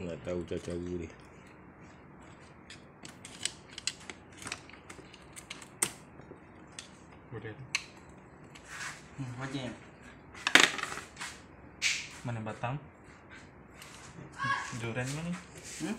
nggak tahu caca gurih, deh Udah. Hmm, wajib. Ya? Mana batang? Duren mana? Hmm?